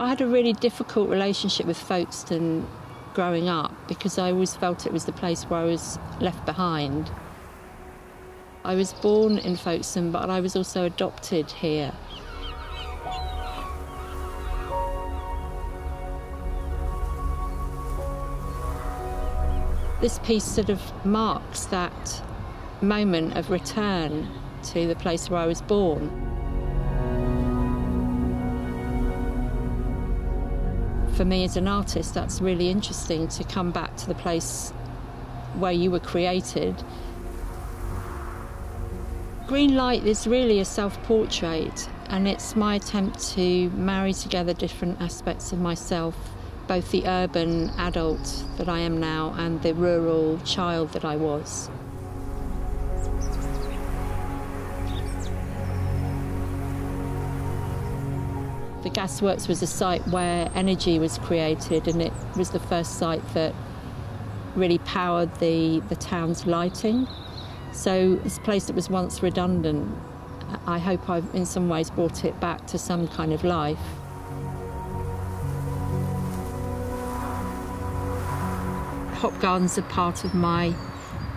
I had a really difficult relationship with Folkestone growing up because I always felt it was the place where I was left behind. I was born in Folkestone, but I was also adopted here. This piece sort of marks that moment of return to the place where I was born. For me as an artist, that's really interesting to come back to the place where you were created. Green Light is really a self portrait, and it's my attempt to marry together different aspects of myself both the urban adult that I am now and the rural child that I was. The gasworks was a site where energy was created, and it was the first site that really powered the, the town's lighting. So, this place that was once redundant, I hope I've in some ways brought it back to some kind of life. hop gardens are part of my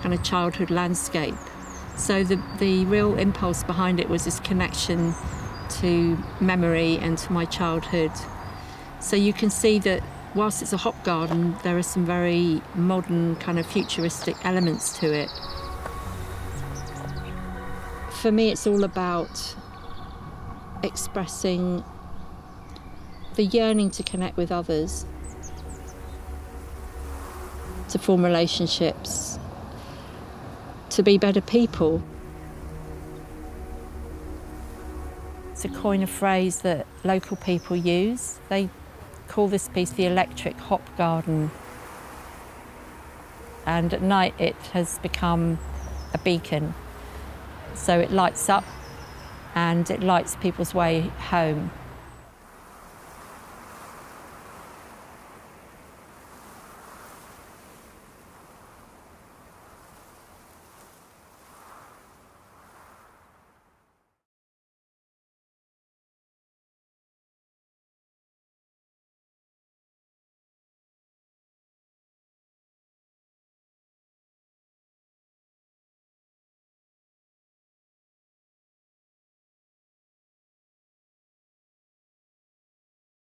kind of childhood landscape. So the, the real impulse behind it was this connection to memory and to my childhood. So you can see that whilst it's a hop garden, there are some very modern, kind of futuristic elements to it. For me, it's all about expressing the yearning to connect with others to form relationships, to be better people. To coin a phrase that local people use, they call this piece the electric hop garden. And at night it has become a beacon. So it lights up and it lights people's way home.